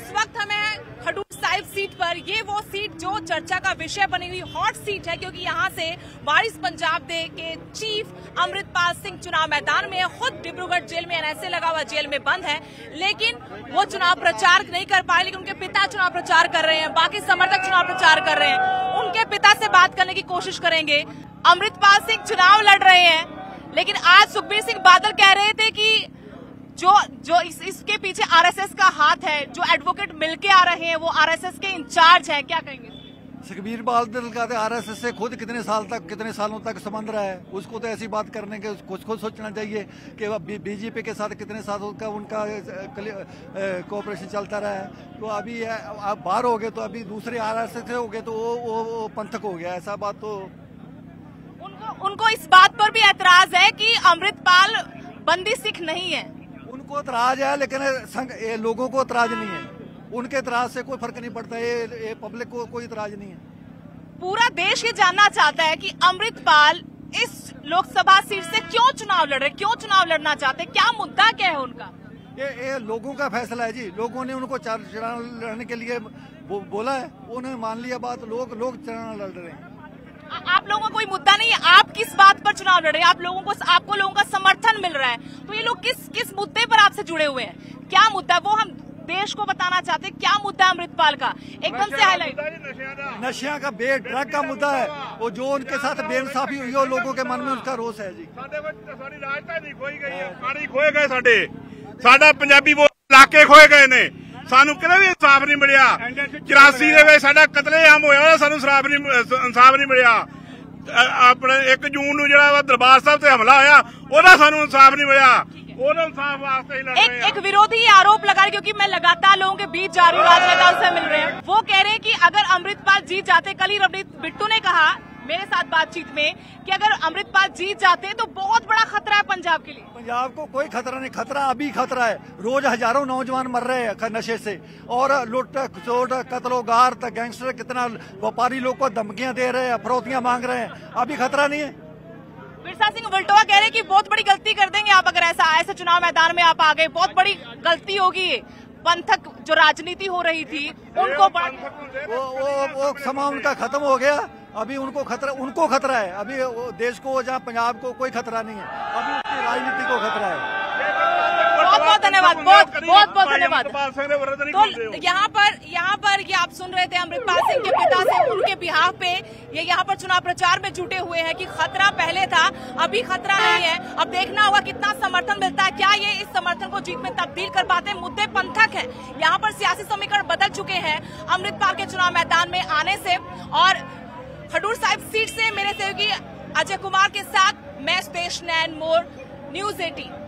इस वक्त हमें खडूर साहिब सीट पर ये वो सीट जो चर्चा का विषय बनी हुई हॉट सीट है क्योंकि यहाँ से वारिस पंजाब दे के चीफ अमृतपाल सिंह चुनाव मैदान में है। खुद डिब्रूगढ़ जेल में एनएसए लगा हुआ जेल में बंद है। लेकिन वो चुनाव प्रचार नहीं कर पाए लेकिन उनके पिता चुनाव प्रचार कर रहे हैं बाकी समर्थक चुनाव प्रचार कर रहे हैं। उनके पिता से बात करने की कोशिश करेंगे। अमृतपाल सिंह चुनाव लड़ रहे हैं लेकिन आज सुखबीर सिंह बादल कह रहे थे कि जो जो इस, इसके पीछे आरएसएस का हाथ है मिलके आ रहे हैं वो आरएसएस के इंचार्ज हैं क्या कहेंगे? सुखबीर बादल का आरएसएस से खुद कितने साल तक कितने सालों तक संबंध रहा है उसको तो ऐसी बात करने के कुछ खुद सोचना चाहिए कि बीजेपी के साथ कितने सालों का उनका कोऑपरेशन चलता रहा है। तो अभी आप बाहर हो गए तो अभी दूसरे आरएसएस से हो गए तो वो, वो, वो पंथक हो गया ऐसा बात तो उनको उनको इस बात पर भी एतराज़ है कि अमृतपाल बंदी सिख नहीं है। उनको एतराज़ है लेकिन लोगों को इतराज नहीं है। उनके इतराज से कोई फ़र्क नहीं पड़ता ये, ये पब्लिक को कोई इतराज नहीं है। पूरा देश ये जानना चाहता है कि अमृतपाल इस लोकसभा सीट से क्यों चुनाव लड़ रहे क्यों चुनाव लड़ना चाहते क्या मुद्दा क्या है उनका? ये, ये लोगों का फैसला है जी। लोगों ने उनको चुनाव लड़ने के लिए बो, बोला है उन्होंने मान लिया बात लोग लोग चुनाव लड़ रहे हैं। आप लोगों का कोई मुद्दा नहीं है आप किस बात पर चुनाव लड़ रहे हैं? आप लोगों को आपको लोगों का समर्थन मिल रहा है। तो ये लोग किस किस मुद्दे पर आपसे जुड़े हुए हैं? क्या मुद्दा वो हम देश को बताना चाहते हैं क्या मुद्दा है अमृतपाल का एकदम से हाईलाइट नशिया का बे ड्रग का मुद्दा है वो जो उनके साथ बेइंसाफी हुई है लोगों के मन में उसका रोष है जी खोए गए साडे साडा पंजाबी वो इलाके खोए गए ने ਸਾਨੂੰ ਕਿਹੜਾ ਵੀ ਇਨਸਾਫ ਨਹੀਂ ਮਿਲਿਆ 84 ਦੇ ਵਿੱਚ ਸਾਡਾ ਕਤਲੇਆਮ ਹੋਇਆ ਸਾਨੂੰ ਇਨਸਾਫ ਨਹੀਂ ਇਨਸਾਫ ਨਹੀਂ ਮਿਲਿਆ ਆਪਣੇ 1 ਜੂਨ ਨੂੰ ਜਿਹੜਾ ਵਾ ਦਰਬਾਰ ਸਾਹਿਬ ਤੇ ਹਮਲਾ ਹੋਇਆ ਉਹਦਾ ਸਾਨੂੰ ਇਨਸਾਫ ਨਹੀਂ ਮਿਲਿਆ एक एक विरोधी आरोप लगा रहे क्योंकि मैं लगातार लोगों के बीच जा रही हूँ राजनेताओं से मिल रहे हैं। वो कह रहे हैं कि अगर अमृतपाल जीत जाते कल ही रवनीत बिट्टू ने कहा मेरे साथ बातचीत में कि अगर अमृतपाल जीत जाते हैं तो बहुत बड़ा खतरा है पंजाब के लिए। पंजाब को कोई खतरा नहीं खतरा अभी खतरा है। रोज हज़ारों नौजवान मर रहे हैं नशे से। और लुट चोट कत्लो गार गैंगस्टर कितना व्यापारी लोग को धमकियाँ दे रहे हैं अफरोतियाँ मांग रहे हैं। अभी खतरा नहीं है। बिरसा सिंह वल्टोवा कह रहे हैं कि बहुत बड़ी गलती कर देंगे आप अगर ऐसा ऐसे चुनाव मैदान में आप आ गए। बहुत बड़ी गलती होगी। पंथक जो राजनीति हो रही थी उनको वो वो वो समा उनका खत्म हो गया। अभी उनको खतरा उनको खतरा है। अभी देश को जहाँ पंजाब को कोई खतरा नहीं है। अभी उसकी राजनीति को खतरा है। धन्यवाद बहुत बहुत बहुत धन्यवाद। तो यहाँ पर यहाँ पर ये आप सुन रहे थे अमृतपाल सिंह के पिता से उनके बिहार पे। ये यहाँ पर चुनाव प्रचार में जुटे हुए हैं कि खतरा पहले था अभी खतरा नहीं है। अब देखना होगा कितना समर्थन मिलता है। क्या ये इस समर्थन को जीत में तब्दील कर पाते? हैं मुद्दे पंथक है। यहाँ पर सियासी समीकरण बदल चुके हैं अमृतपाल के चुनाव मैदान में आने से। और खडूर साहिब सीट से मेरे सहयोगी अजय कुमार के साथ मैं स्पेश नैन मोर न्यूज़ एटीन।